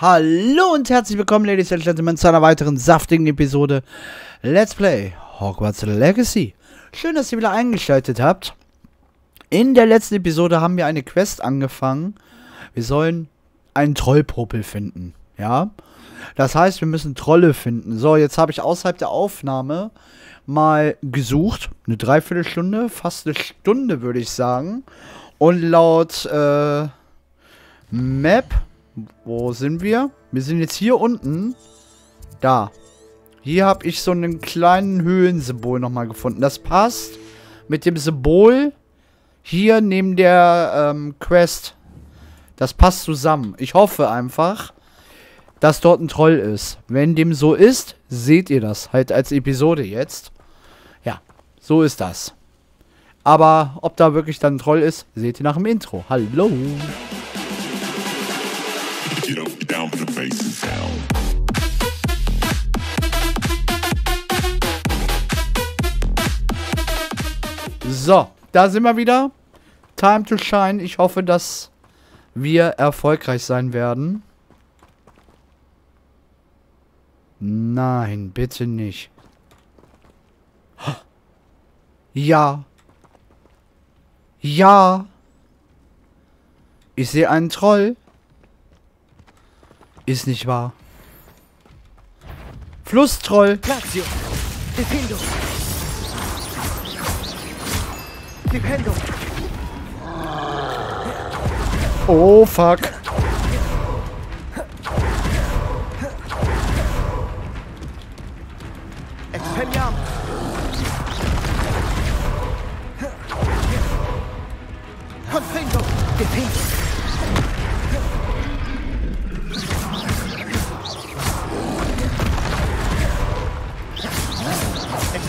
Hallo und herzlich willkommen, Ladies and Gentlemen, zu einer weiteren saftigen Episode Let's Play Hogwarts Legacy. Schön, dass ihr wieder eingeschaltet habt. In der letzten Episode haben wir eine Quest angefangen. Wir sollen einen Trollpopel finden, ja? Das heißt, wir müssen Trolle finden. So, jetzt habe ich außerhalb der Aufnahme mal gesucht. Eine Dreiviertelstunde, fast eine Stunde, würde ich sagen. Und laut äh, Map, wo sind wir? Wir sind jetzt hier unten. Da. Hier habe ich so einen kleinen Höhlensymbol nochmal gefunden. Das passt mit dem Symbol hier neben der ähm, Quest. Das passt zusammen. Ich hoffe einfach, dass dort ein Troll ist. Wenn dem so ist, seht ihr das halt als Episode jetzt. Ja, so ist das. Aber ob da wirklich dann ein Troll ist, seht ihr nach dem Intro. Hallo. So, da sind wir wieder. Time to shine. Ich hoffe, dass wir erfolgreich sein werden. Nein, bitte nicht. Ja. Ja. Ich sehe einen Troll. Ist nicht wahr. Flusstroll. Lazio! Defendo! Dependo! Oh, fuck. Expelliarmus! Confringo! Defendo!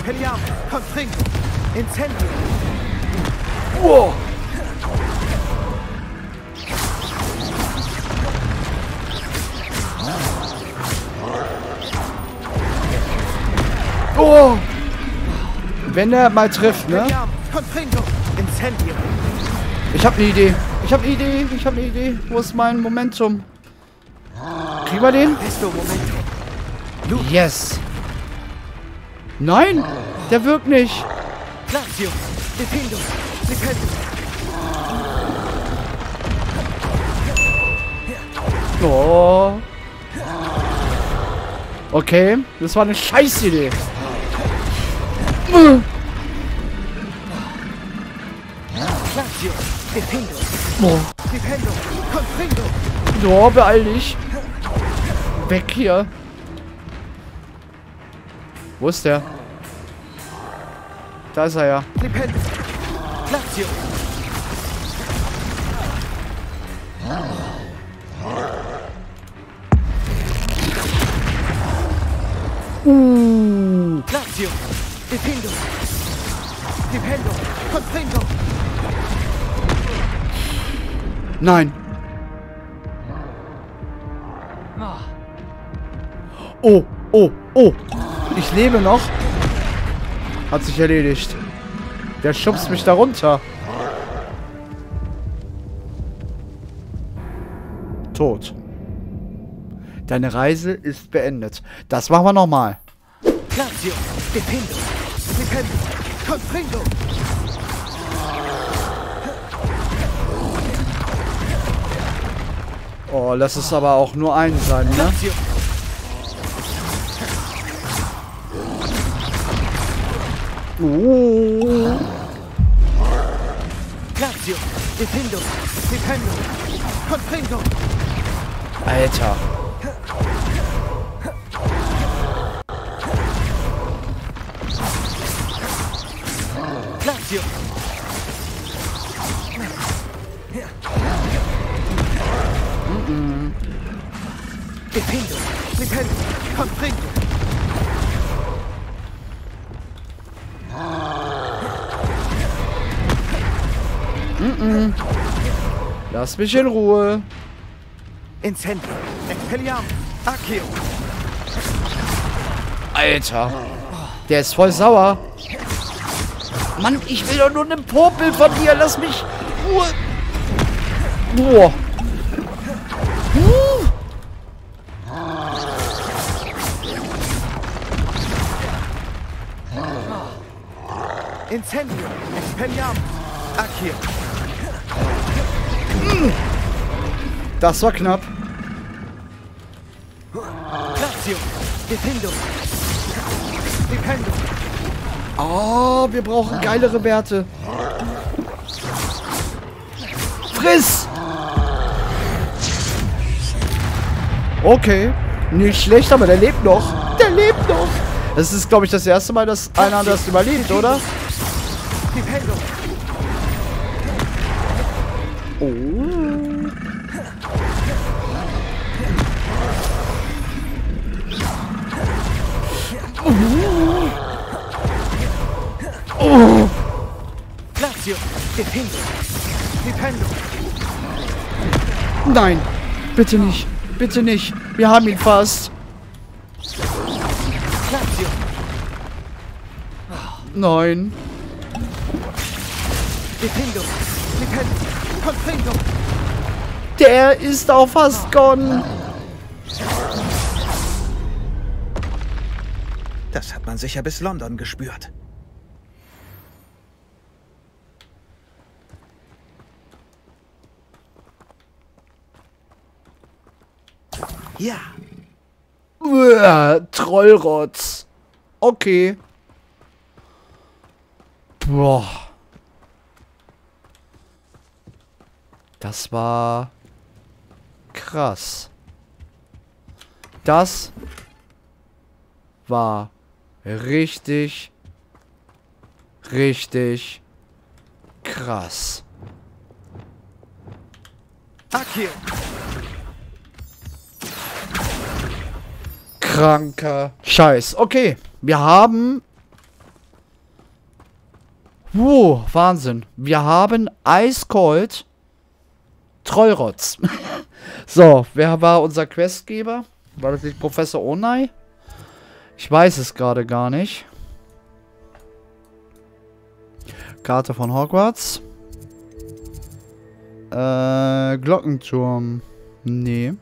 Expelliarmus! Confringo! Incendio! Wow. Oh. Wenn er mal trifft, ne? Ich habe eine Idee. Ich habe eine Idee. Ich habe eine Idee. Wo ist mein Momentum? Kriegen wir den? Yes. Nein, der wirkt nicht. Lazio! Defendo! Dependo! Oh. Okay, das war eine Scheißidee. Lazio! Defendo! Oh. Oh, beeil dich. Weg hier. Wo ist der? Da ist er ja. Uh. Lazio! Defendo! Dependo! Confringo! Nein. Oh, oh, oh. Ich lebe noch. Hat sich erledigt. Der schubst mich da runter. Tot. Deine Reise ist beendet. Das machen wir nochmal. Lazio! Dependo! Oh, lass es aber auch nur einen sein, ne? Lazio! Uh. Lazio! Defendo! Dependo! Confringo! Alter. Lazio! Defendo! Dependo! Confringo! Lass mich in Ruhe. Incendio. Expelliarm. Akio. Alter. Der ist voll sauer. Mann, ich will doch nur einen Popel von dir. Lass mich Ruhe. Boah. Uh. Incendio. Expelliarm. Akio. Das war knapp. Glacio. Defendo. Defendo. Oh, wir brauchen geilere Werte. Friss! Okay. Nicht schlecht, aber der lebt noch. Der lebt noch. Das ist, glaube ich, das erste Mal, dass einer das überlebt, oder? Oh. Glacio. Defendo. Defendo. Nein. Bitte nicht. Bitte nicht. Wir haben ihn fast. Nein. Defendo. Defendo. Confringo. Der ist auch fast gone. Das hat man sicher bis London gespürt. Ja, Uah, Trollrotz. Okay. Boah. Das war krass. Das war richtig, richtig krass. Accio. Kranker Scheiß. Okay, wir haben... Wow, Wahnsinn. Wir haben eiskalt Trollrotz. so, wer war unser Questgeber? War das nicht Professor Onai? Ich weiß es gerade gar nicht. Karte von Hogwarts. Äh, Glockenturm. Nee.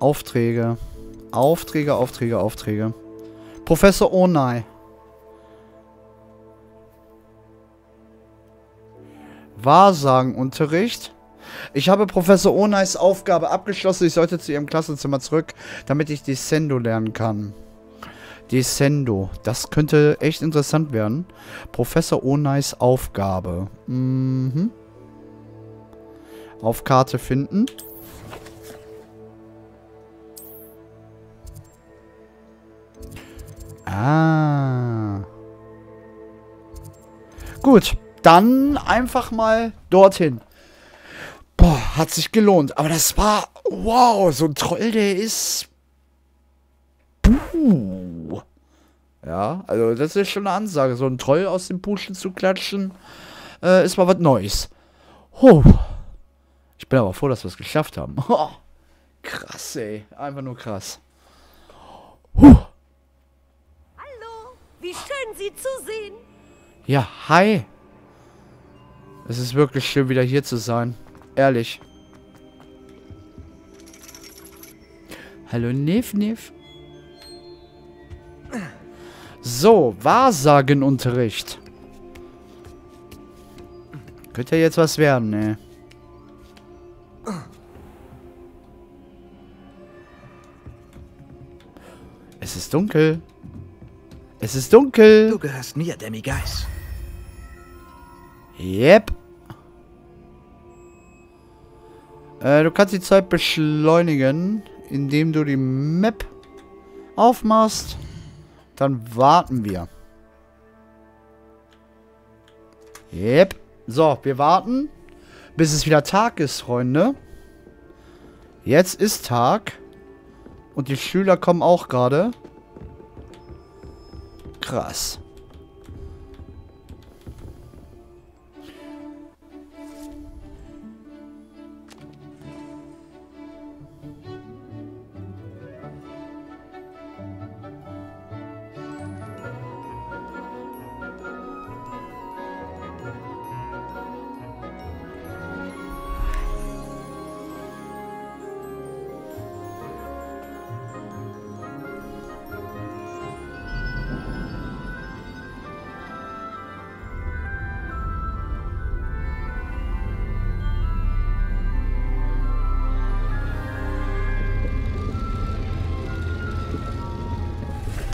Aufträge. Aufträge, Aufträge, Aufträge. Professor Onai. Wahrsagenunterricht. Ich habe Professor Onais Aufgabe abgeschlossen. Ich sollte zu ihrem Klassenzimmer zurück, damit ich Descendo lernen kann. Descendo. Das könnte echt interessant werden. Professor Onais Aufgabe. Mhm. Auf Karte finden. Ah. Gut, dann einfach mal dorthin. Boah, hat sich gelohnt. Aber das war, wow, so ein Troll, der ist... Puh. Ja, also das ist schon eine Ansage. So ein Troll aus dem Puschen zu klatschen, äh, ist mal was Neues. Huh. Ich bin aber froh, dass wir es geschafft haben. Oh, krass, ey. Einfach nur krass. Huh. Wie schön Sie zu sehen. Ja, hi. Es ist wirklich schön, wieder hier zu sein. Ehrlich. Hallo, Niff, Niff. So, Wahrsagenunterricht. Könnte ja jetzt was werden, ne? Es ist dunkel. Es ist dunkel. Du gehörst mir, Demi-Geist. Yep. Äh, du kannst die Zeit beschleunigen, indem du die Map aufmachst. Dann warten wir. Yep. So, wir warten, bis es wieder Tag ist, Freunde. Jetzt ist Tag. Und die Schüler kommen auch gerade. Krass.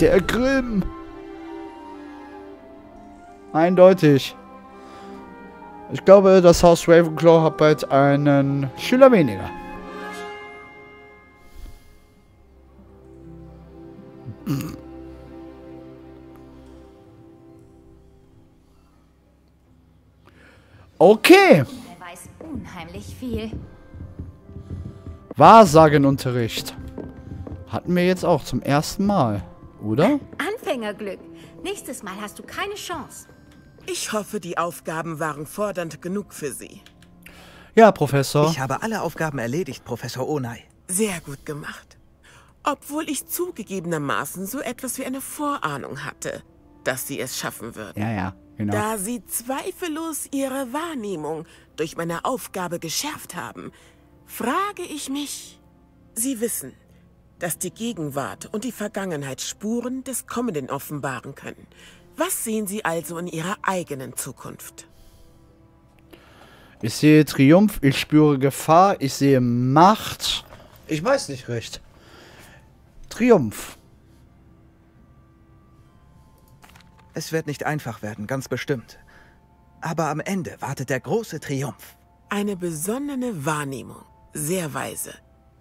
Der Grimm. Eindeutig. Ich glaube, das Haus Ravenclaw hat bald einen Schüler weniger. Okay. Er weiß unheimlich viel. Wahrsagenunterricht. Hatten wir jetzt auch zum ersten Mal, oder? Anfängerglück. Nächstes Mal hast du keine Chance. Ich hoffe, die Aufgaben waren fordernd genug für Sie. Ja, Professor. Ich habe alle Aufgaben erledigt, Professor Onai. Sehr gut gemacht. Obwohl ich zugegebenermaßen so etwas wie eine Vorahnung hatte, dass Sie es schaffen würden. ja, ja, genau. Da Sie zweifellos Ihre Wahrnehmung durch meine Aufgabe geschärft haben, frage ich mich, Sie wissen, dass die Gegenwart und die Vergangenheit Spuren des Kommenden offenbaren können. Was sehen Sie also in Ihrer eigenen Zukunft? Ich sehe Triumph, ich spüre Gefahr, ich sehe Macht. Ich weiß nicht recht. Triumph. Es wird nicht einfach werden, ganz bestimmt. Aber am Ende wartet der große Triumph. Eine besonnene Wahrnehmung, sehr weise.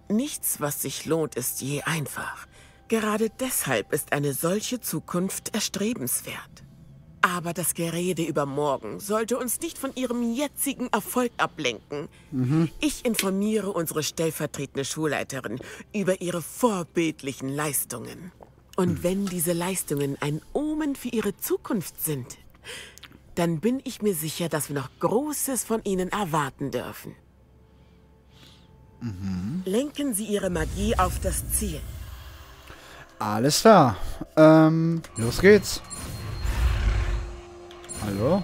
Nichts, was sich lohnt, ist je einfach. Gerade deshalb ist eine solche Zukunft erstrebenswert. Aber das Gerede über morgen sollte uns nicht von ihrem jetzigen Erfolg ablenken. Ich informiere unsere stellvertretende Schulleiterin über ihre vorbildlichen Leistungen. Und wenn diese Leistungen ein Omen für ihre Zukunft sind, dann bin ich mir sicher, dass wir noch Großes von ihnen erwarten dürfen. Lenken Sie Ihre Magie auf das Ziel. Alles klar. Ähm, los geht's. Hallo?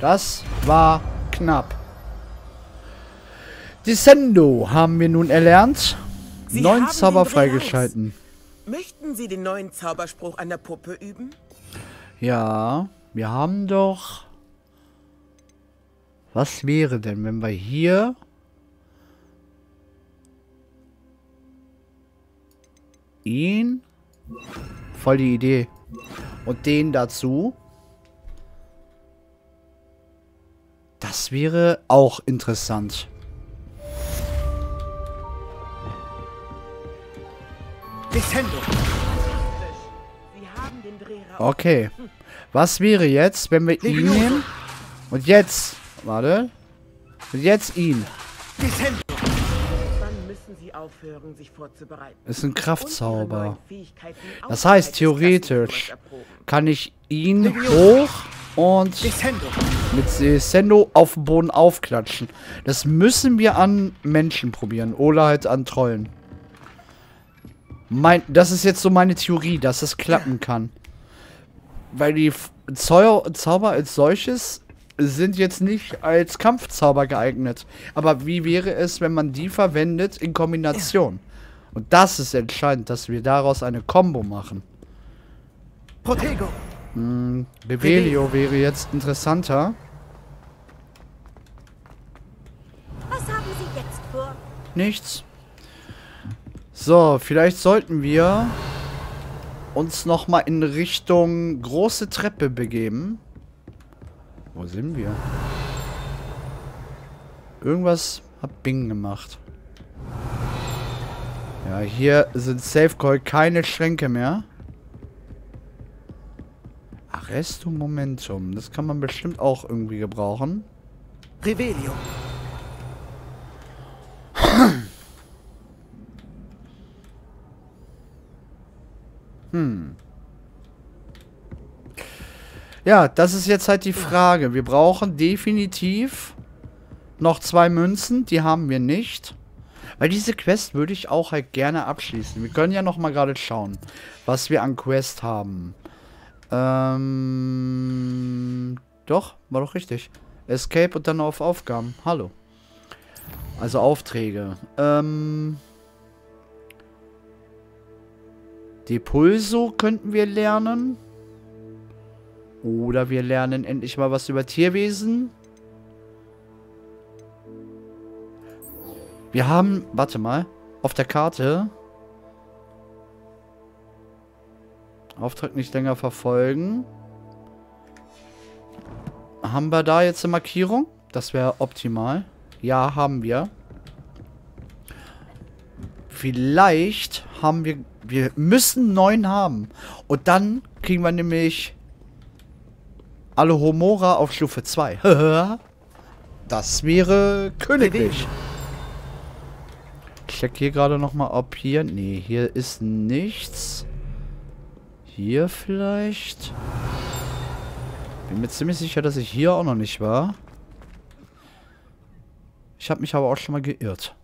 Das war knapp. Descendo haben wir nun erlernt. Sie Neun haben Zauber freigeschalten. Möchten Sie den neuen Zauberspruch an der Puppe üben? Ja, wir haben doch... Was wäre denn, wenn wir hier... Ihn... Voll die Idee. Und den dazu. Das wäre auch interessant. Okay. Was wäre jetzt, wenn wir ihn nehmen? Und jetzt... Warte. Und jetzt ihn. Descendo! Wann müssen Sie aufhören, sich vorzubereiten? Ist ein Kraftzauber. Das heißt, theoretisch kann ich ihn hoch und mit Sendo auf den Boden aufklatschen. Das müssen wir an Menschen probieren oder halt an Trollen. Mein, das ist jetzt so meine Theorie, dass es klappen kann. Weil die Zau Zauber als solches sind jetzt nicht als Kampfzauber geeignet. Aber wie wäre es, wenn man die verwendet in Kombination? Und das ist entscheidend, dass wir daraus eine Combo machen. Protego! Revelio wäre jetzt interessanter. Was haben Sie jetzt vor? Nichts. So, vielleicht sollten wir uns noch mal in Richtung große Treppe begeben. Wo sind wir? Irgendwas hat Bing gemacht. Ja, hier sind Safe Call keine Schränke mehr. Arresto Momentum. Das kann man bestimmt auch irgendwie gebrauchen. Revelio! Ja, das ist jetzt halt die Frage. Wir brauchen definitiv noch zwei Münzen. Die haben wir nicht. Weil diese Quest würde ich auch halt gerne abschließen. Wir können ja noch mal gerade schauen, was wir an Quest haben. Ähm... Doch, war doch richtig. Escape und dann auf Aufgaben. Hallo. Also Aufträge. Ähm... Depulso könnten wir lernen. Oder wir lernen endlich mal was über Tierwesen. Wir haben, warte mal, auf der Karte Auftrag nicht länger verfolgen. Haben wir da jetzt eine Markierung? Das wäre optimal. Ja, haben wir. Vielleicht haben wir... Wir müssen neun haben. Und dann kriegen wir nämlich... Alle Homora auf Stufe 2. das wäre königlich. Ich check hier gerade nochmal, ob hier... Nee, hier ist nichts. Hier vielleicht... Bin mir ziemlich sicher, dass ich hier auch noch nicht war. Ich habe mich aber auch schon mal geirrt.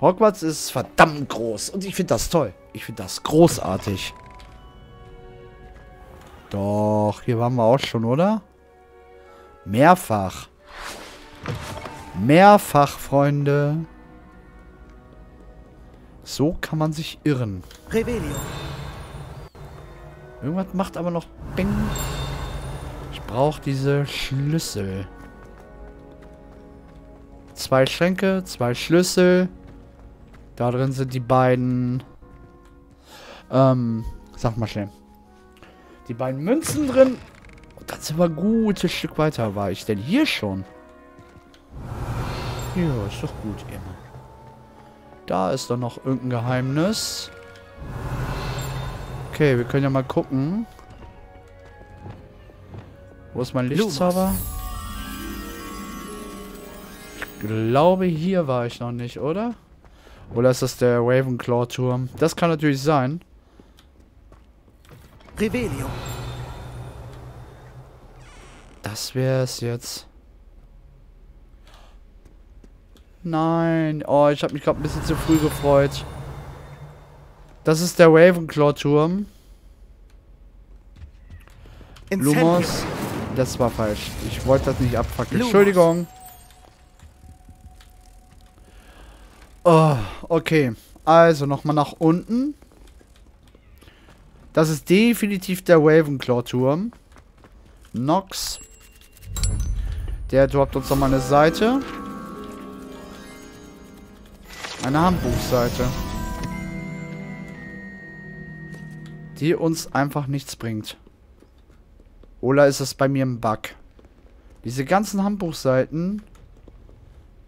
Hogwarts ist verdammt groß. Und ich finde das toll. Ich finde das großartig. Doch, hier waren wir auch schon, oder? Mehrfach. Mehrfach, Freunde. So kann man sich irren. Revelio. Irgendwas macht aber noch Bing. Ich brauche diese Schlüssel. Zwei Schränke, zwei Schlüssel. Da drin sind die beiden... Ähm, sag mal schnell. Die beiden Münzen drin. Und dann sind wir ein gutes Stück weiter. War ich denn hier schon? Ja, ist doch gut immer. Da ist doch noch irgendein Geheimnis. Okay, wir können ja mal gucken. Wo ist mein Lichtzauber? Ich glaube, hier war ich noch nicht, oder? Oder ist das der Ravenclaw-Turm? Das kann natürlich sein. Revelio. Das wäre es jetzt. Nein. Oh, ich habe mich gerade ein bisschen zu früh gefreut. Das ist der Ravenclaw-Turm. Lumos. Das war falsch. Ich wollte das nicht abfackeln. Lumos. Entschuldigung. Oh, okay. Also nochmal nach unten. Das ist definitiv der Ravenclaw-Turm. Nox. Der droppt uns nochmal eine Seite. Eine Handbuchseite. Die uns einfach nichts bringt. Oder ist es bei mir ein Bug? Diese ganzen Handbuchseiten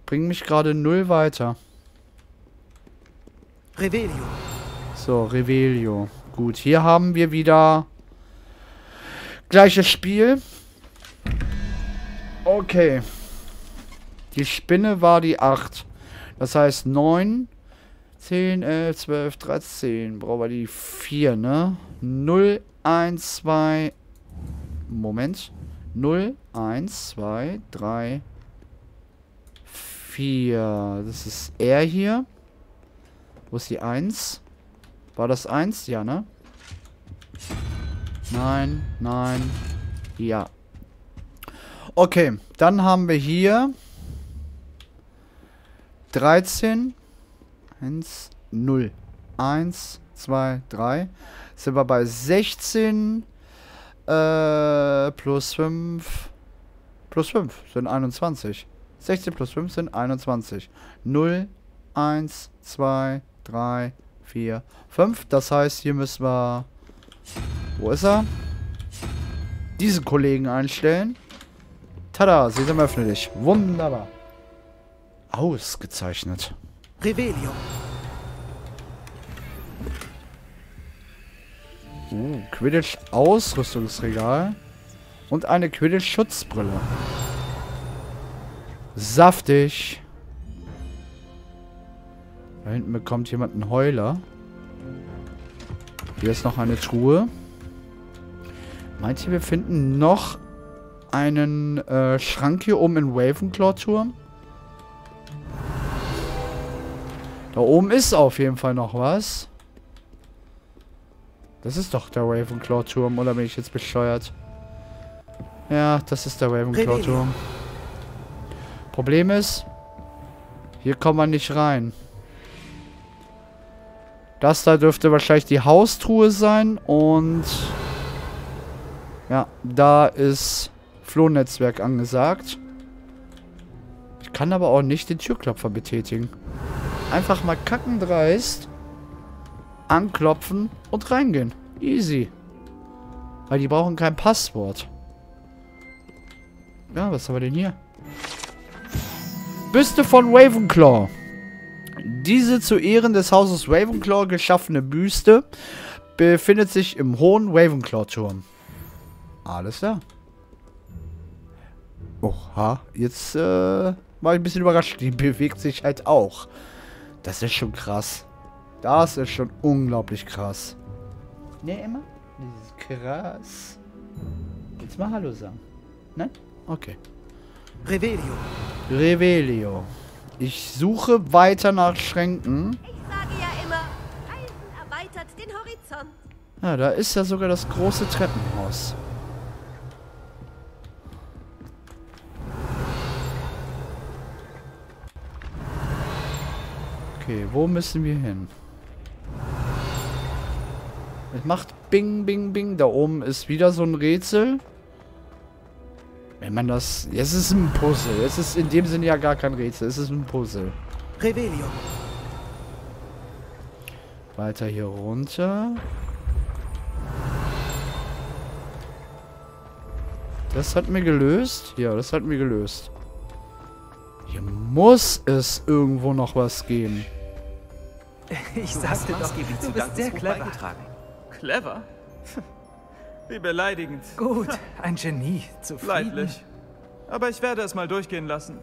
bringen mich gerade null weiter. Revelio. So, Revelio. Gut, hier haben wir wieder gleiches Spiel. Okay. Die Spinne war die 8. Das heißt 9, 10, 11, 12, 13. Brauchen wir die 4, ne? 0, 1, 2. Moment. 0, 1, 2, 3, 4. Das ist er hier. Wo ist die 1? War das 1? Ja, ne? Nein, nein. Ja. Okay, dann haben wir hier 13, 1, 0, 1, 2, 3. Sind wir bei 16 äh, plus 5 plus 5 sind 21. 16 plus 5 sind 21. 0, 1, 2, 3, 4, 5. Das heißt, hier müssen wir... Wo ist er? Diesen Kollegen einstellen. Tada, sie sind öffentlich. Wunderbar. Ausgezeichnet. Revelio. Uh, Quidditch Ausrüstungsregal. Und eine Quidditch Schutzbrille. Saftig. Hinten bekommt jemand einen Heuler. Hier ist noch eine Truhe. Meint ihr, wir finden noch einen äh, Schrank hier oben im Ravenclaw-Turm? Da oben ist auf jeden Fall noch was. Das ist doch der Ravenclaw-Turm, oder bin ich jetzt bescheuert? Ja, das ist der Ravenclaw-Turm. Problem ist, hier kommt man nicht rein. Das da dürfte wahrscheinlich die Haustruhe sein und ja, da ist Flohnetzwerk angesagt. Ich kann aber auch nicht den Türklopfer betätigen. Einfach mal kackendreist. anklopfen und reingehen. Easy. Weil die brauchen kein Passwort. Ja, was haben wir denn hier? Büste von Ravenclaw. Diese zu Ehren des Hauses Ravenclaw geschaffene Büste befindet sich im hohen Ravenclaw-Turm. Alles klar. Oha, jetzt äh, war ich ein bisschen überrascht. Die bewegt sich halt auch. Das ist schon krass. Das ist schon unglaublich krass. Ne, Emma? Das ist krass. Jetzt mal Hallo sagen. Nein? Okay. Revelio. Revelio. Ich suche weiter nach Schränken. Ich sage ja immer, Reisen erweitert den Horizont. Ja, da ist ja sogar das große Treppenhaus. Okay, wo müssen wir hin? Es macht Bing, Bing, Bing. Da oben ist wieder so ein Rätsel. Wenn man das... Es ist ein Puzzle. Es ist in dem Sinne ja gar kein Rätsel. Es ist ein Puzzle. Revelio. Weiter hier runter. Das hat mir gelöst? Ja, das hat mir gelöst. Hier muss es irgendwo noch was geben. Ich sagte doch, du bist sehr clever. Clever? Wie beleidigend. Gut, ein Genie. Zufrieden. Leidlich. Aber ich werde es mal durchgehen lassen.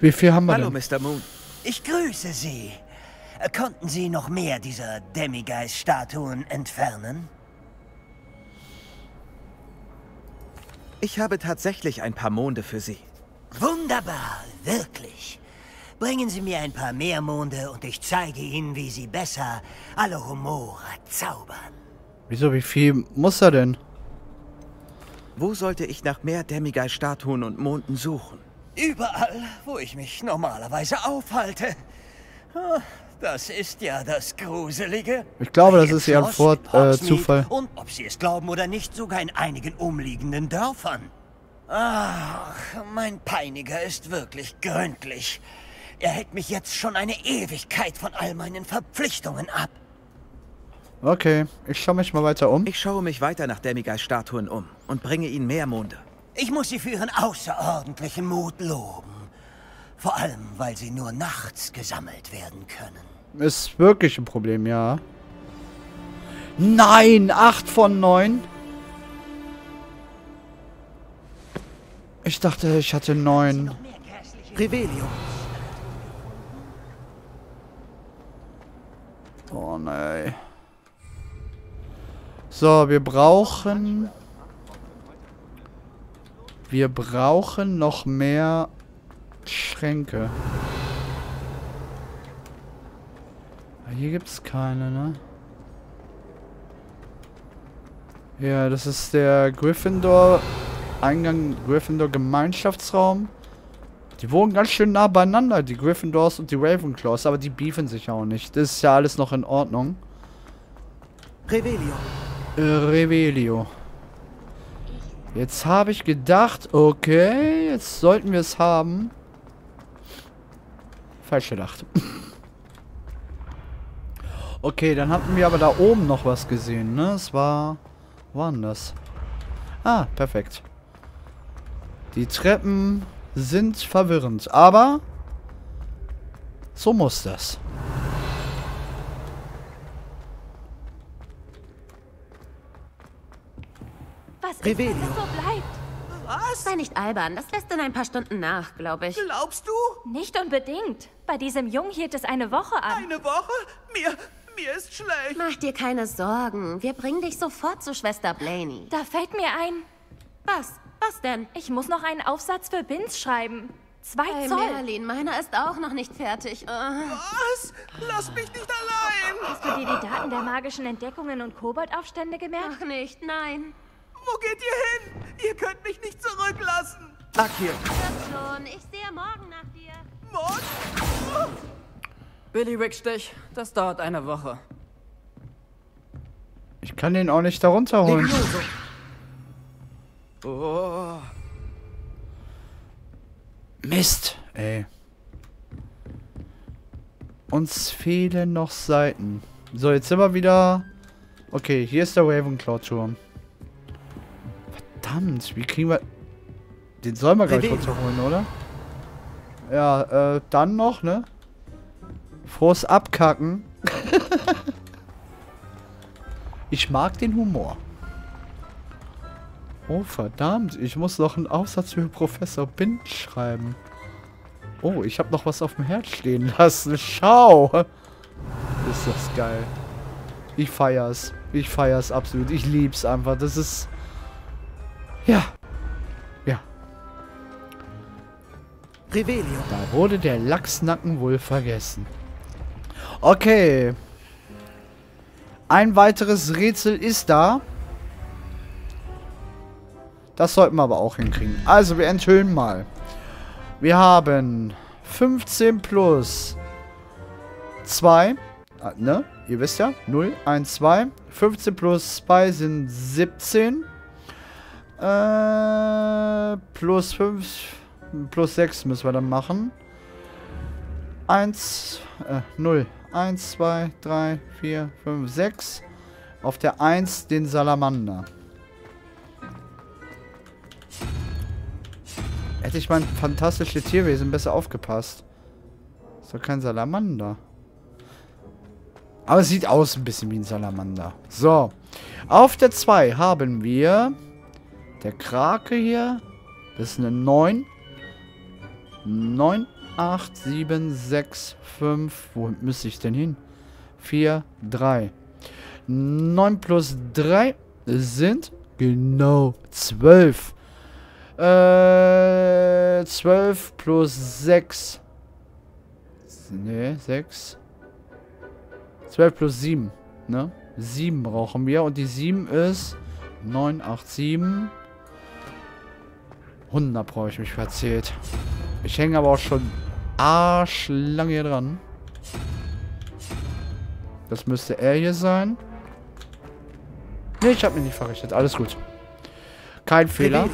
Wie viel haben wir Hallo, denn? Mr. Moon. Ich grüße Sie. Konnten Sie noch mehr dieser Demigeist-Statuen entfernen? Ich habe tatsächlich ein paar Monde für Sie. Wunderbar, wirklich. Bringen Sie mir ein paar mehr Monde und ich zeige Ihnen, wie Sie besser Alohomora zaubern. Wieso, wie viel muss er denn? Wo sollte ich nach mehr Demigei-Statuen und Monden suchen? Überall, wo ich mich normalerweise aufhalte. Ah, Das ist ja das Gruselige. Ich glaube, das ist eher ein in äh, Zufall. Und ob Sie es glauben oder nicht, sogar in einigen umliegenden Dörfern. Ach, mein Peiniger ist wirklich gründlich. Er hält mich jetzt schon eine Ewigkeit von all meinen Verpflichtungen ab. Okay, ich schaue mich mal weiter um. Ich schaue mich weiter nach Demigei-Statuen um und bringe ihnen mehr Monde. Ich muss Sie für Ihren außerordentlichen Mut loben. Vor allem, weil sie nur nachts gesammelt werden können. Ist wirklich ein Problem, ja. Nein, 8 von 9. Ich dachte, ich hatte 9. Revelio. Oh nein. So, wir brauchen... Wir brauchen noch mehr Schränke. Ah, Hier gibt's keine, ne? Ja, das ist der Gryffindor Eingang Gryffindor Gemeinschaftsraum. Die wohnen ganz schön nah beieinander, die Gryffindors und die Ravenclaws, aber die beefen sich auch nicht. Das ist ja alles noch in Ordnung. Revelio. Äh, Revelio. Jetzt habe ich gedacht, okay, jetzt sollten wir es haben. Falsch gedacht. okay, dann hatten wir aber da oben noch was gesehen, ne? Es war... Wo war denn das? Ah, perfekt. Die Treppen sind verwirrend, aber... So muss das. Was ist, wenn das so bleibt? Sei nicht albern, das lässt in ein paar Stunden nach, glaube ich. Glaubst du? Nicht unbedingt. Bei diesem Jungen hielt es eine Woche an. Eine Woche? Mir, mir ist schlecht. Mach dir keine Sorgen, wir bringen dich sofort zu Schwester Blaney. Da fällt mir ein, Was? Was denn? ich muss noch einen Aufsatz für Bins schreiben. Zwei Bei Zoll. Merlin, meiner ist auch noch nicht fertig. Äh, Was? Lass mich nicht allein. Hast du dir die Daten der magischen Entdeckungen und Koboldaufstände gemerkt? Ach nicht, nein. Wo geht ihr hin? Ihr könnt mich nicht zurücklassen. Akir. Wird schon, ich sehe morgen nach dir. Mord? Billywick-Stich, das dauert eine Woche. Ich kann den auch nicht darunter holen. Oh. Mist, ey. Uns fehlen noch Seiten. So, jetzt sind wir wieder... Okay, hier ist der Ravenclaw-Turm. Verdammt, wie kriegen wir... Den sollen wir gleich runterholen, oder? Ja, äh, dann noch, ne? Vors Abkacken. ich mag den Humor. Oh, verdammt. Ich muss noch einen Aufsatz für Professor Bind schreiben. Oh, ich habe noch was auf dem Herd stehen lassen. Schau. Ist das geil. Ich feier's. Ich feier's absolut. Ich lieb's einfach. Das ist... Ja. Ja. Revelio. Da wurde der Lachsnacken wohl vergessen. Okay. Ein weiteres Rätsel ist da. Das sollten wir aber auch hinkriegen. Also, wir enthüllen mal. Wir haben 15 plus 2. Ah, ne? Ihr wisst ja. 0, 1, 2. 15 plus 2 sind 17. Äh, plus 5. Plus 6 müssen wir dann machen. 1, äh, 0. 1, 2, 3, 4, 5, 6. Auf der 1 den Salamander. Hätte ich mein fantastisches Tierwesen besser aufgepasst. Ist doch kein Salamander. Aber es sieht aus ein bisschen wie ein Salamander. So. Auf der 2 haben wir der Krake hier. Das ist eine 9. 9, 8, 7, 6, 5. Wo müsste ich denn hin? 4, 3. 9 plus 3 sind genau 12. Äh, 12 plus 6. Ne, 6. 12 plus 7, ne? 7 brauchen wir. Und die 7 ist 9, 8, 7. 100 brauche ich mich verzählt. Ich hänge aber auch schon arschlang hier dran. Das müsste er hier sein. Ne, ich habe mich nicht verrichtet. Alles gut. Kein Fehler.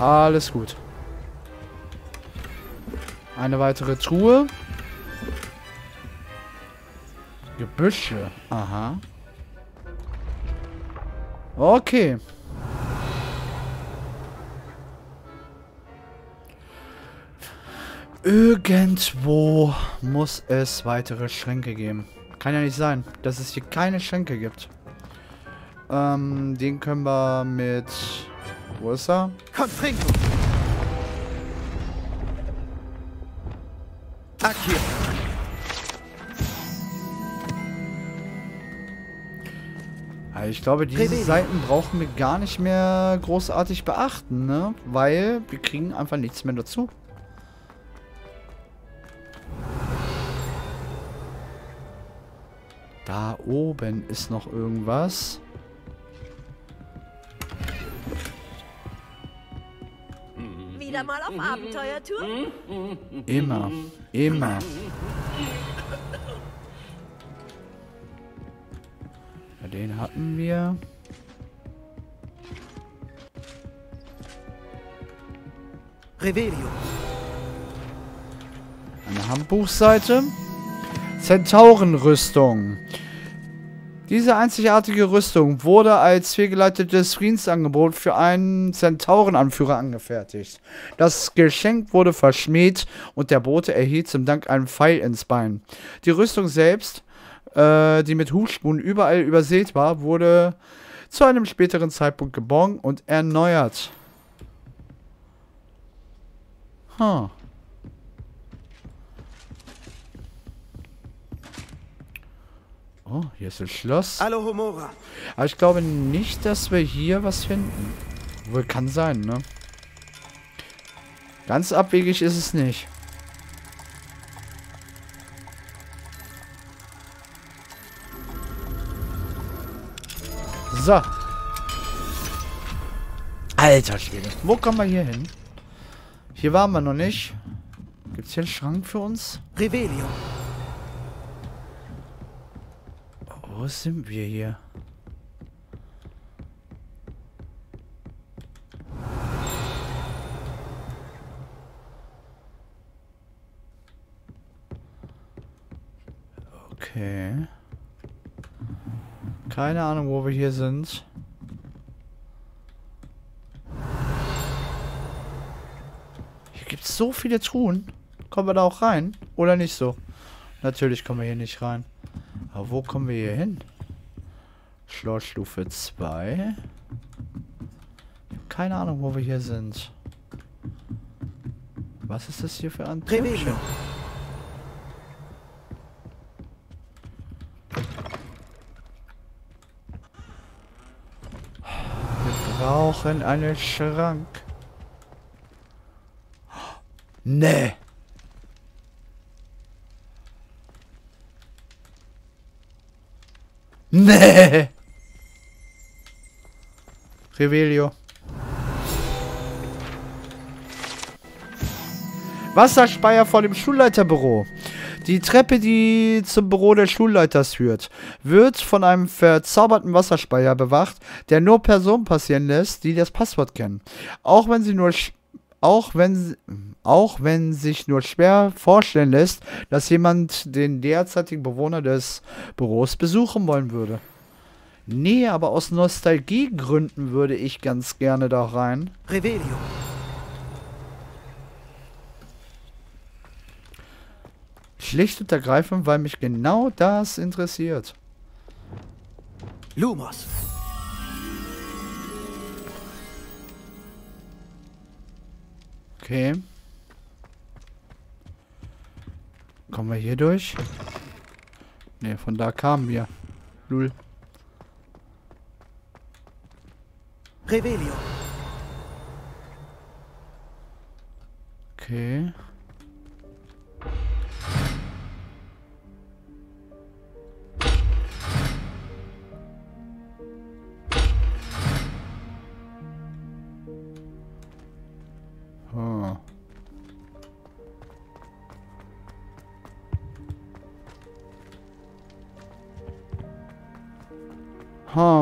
Alles gut. Eine weitere Truhe. Gebüsche. Aha. Okay. Irgendwo muss es weitere Schränke geben. Kann ja nicht sein, dass es hier keine Schränke gibt. Ähm, den können wir mit... Wo ist er? Confringo. Akio. Also ich glaube, diese. Seiten brauchen wir gar nicht mehr großartig beachten, ne? Weil wir kriegen einfach nichts mehr dazu. Da oben ist noch irgendwas. Wieder mal auf Abenteuertour? Immer. Immer. Ja, den hatten wir. Revelio. Eine Handbuchseite. Zentaurenrüstung. Diese einzigartige Rüstung wurde als fehlgeleitetes Friedensangebot für einen Zentaurenanführer angefertigt. Das Geschenk wurde verschmäht und der Bote erhielt zum Dank einen Pfeil ins Bein. Die Rüstung selbst, äh, die mit Hufspuren überall übersät war, wurde zu einem späteren Zeitpunkt geborgen und erneuert. Huh. Oh, hier ist das Schloss. Alohomora. Aber ich glaube nicht, dass wir hier was finden. Wohl kann sein, ne? Ganz abwegig ist es nicht. So. Alter Schwede. Wo kommen wir hier hin? Hier waren wir noch nicht. Gibt es hier einen Schrank für uns? Revelio. Wo sind wir hier? Okay. Keine Ahnung, wo wir hier sind. Hier gibt es so viele Truhen. Kommen wir da auch rein? Oder nicht so? Natürlich kommen wir hier nicht rein. Aber wo kommen wir hier hin? Schlossstufe 2. Keine Ahnung, wo wir hier sind. Was ist das hier für ein Türchen? Wir brauchen einen Schrank. Nee. Nee. Revelio. Wasserspeier vor dem Schulleiterbüro. Die Treppe, die zum Büro des Schulleiters führt, wird von einem verzauberten Wasserspeier bewacht, der nur Personen passieren lässt, die das Passwort kennen. Auch wenn sie nur auch wenn auch wenn sich nur schwer vorstellen lässt, dass jemand den derzeitigen Bewohner des Büros besuchen wollen würde. Nee, aber aus Nostalgiegründen würde ich ganz gerne da rein. Revelio. Schlicht und ergreifend, weil mich genau das interessiert. Lumos. Okay. Kommen wir hier durch? Ne, von da kamen wir. Lul. Revelio. Okay.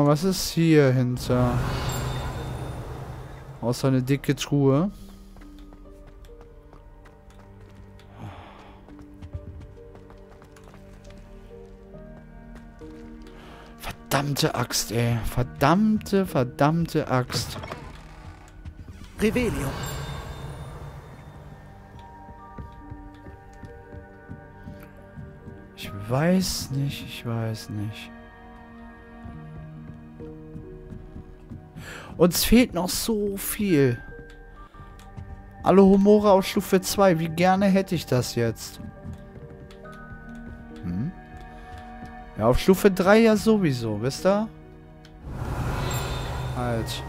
Was ist hier hinter? Außer eine dicke Truhe. Verdammte Axt, ey. Verdammte, verdammte Axt. Revelio. Ich weiß nicht, ich weiß nicht. Uns fehlt noch so viel. Alle Humore auf Stufe 2. Wie gerne hätte ich das jetzt. Hm? Ja, auf Stufe 3 ja sowieso, wisst ihr? Halt.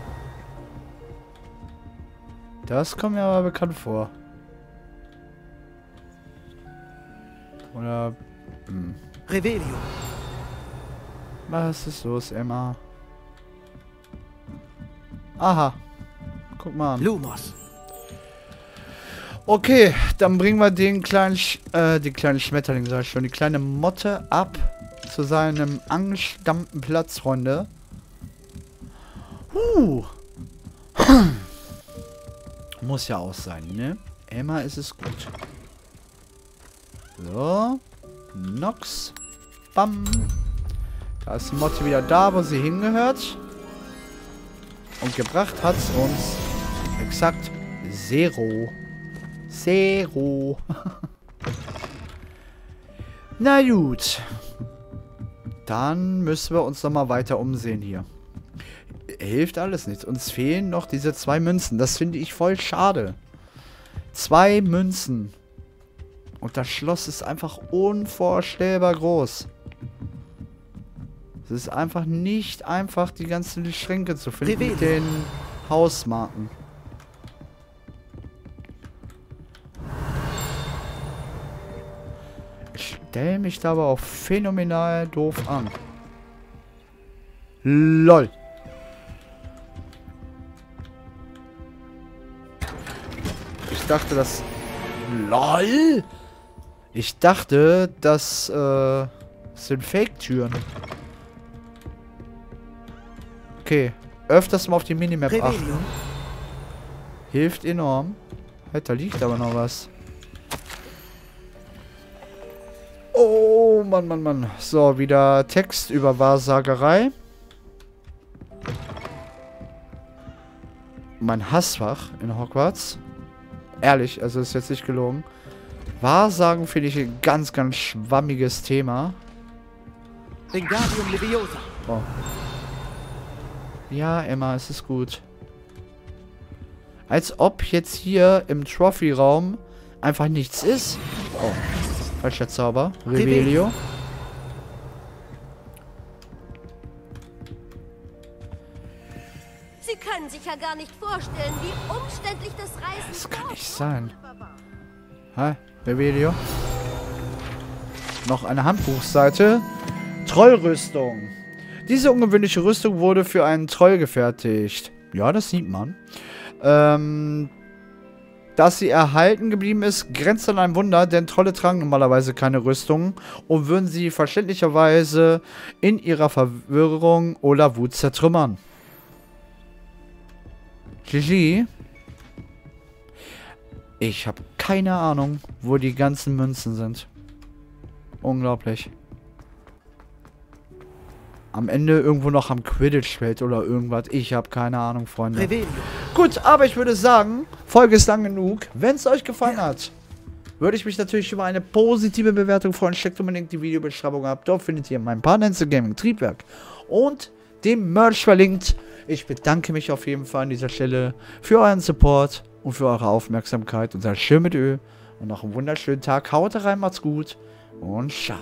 Das kommt mir aber bekannt vor. Oder... Hm. Revelio. Was ist los, Emma? Aha. Guck mal an. Lumos. Okay, dann bringen wir den kleinen, Sch äh, den kleinen Schmetterling, sag ich schon, die kleine Motte ab zu seinem angestammten Platz, Freunde. Huh. Muss ja auch sein, ne? Emma ist es gut. So. Nox. Bam. Da ist die Motte wieder da, wo sie hingehört. Und gebracht hat es uns exakt Zero. Zero. Na gut. Dann müssen wir uns nochmal weiter umsehen hier. Hilft alles nichts. Uns fehlen noch diese zwei Münzen. Das finde ich voll schade. Zwei Münzen. Und das Schloss ist einfach unvorstellbar groß. Es ist einfach nicht einfach, die ganzen Schränke zu finden Revelio. mit den Hausmarken. Ich stelle mich da aber auch phänomenal doof an. LOL. Ich dachte, das... LOL? Ich dachte, das äh, sind Fake-Türen. Okay. Öfters mal auf die Minimap achten. Hilft enorm. Halt, da liegt aber noch was. Oh, Mann, Mann, Mann. So, wieder Text über Wahrsagerei. Mein Hassfach in Hogwarts. Ehrlich, also ist jetzt nicht gelogen. Wahrsagen finde ich ein ganz, ganz schwammiges Thema. Wingardium Leviosa. Oh. Ja, Emma, es ist gut. Als ob jetzt hier im Trophy-Raum einfach nichts ist. Oh, falscher Zauber. Revelio. Sie können sich ja gar nicht vorstellen, wie umständlich das Reisen Das kann nicht sein. Hi, Revelio. Noch eine Handbuchseite. Trollrüstung. Diese ungewöhnliche Rüstung wurde für einen Troll gefertigt. Ja, das sieht man. Ähm, dass sie erhalten geblieben ist, grenzt an ein Wunder, denn Trolle tragen normalerweise keine Rüstung und würden sie verständlicherweise in ihrer Verwirrung oder Wut zertrümmern. GG. Ich habe keine Ahnung, wo die ganzen Münzen sind. Unglaublich. Am Ende irgendwo noch am Quidditch-Feld oder irgendwas. Ich habe keine Ahnung, Freunde. Gut, aber ich würde sagen, Folge ist lang genug. Wenn es euch gefallen hat, würde ich mich natürlich über eine positive Bewertung freuen. Checkt unbedingt die Videobeschreibung ab. Dort findet ihr mein Partner Gaming Triebwerk und den Merch verlinkt. Ich bedanke mich auf jeden Fall an dieser Stelle für euren Support und für eure Aufmerksamkeit. Und seid schön mit Öl. Und noch einen wunderschönen Tag. Haut rein, macht's gut. Und ciao.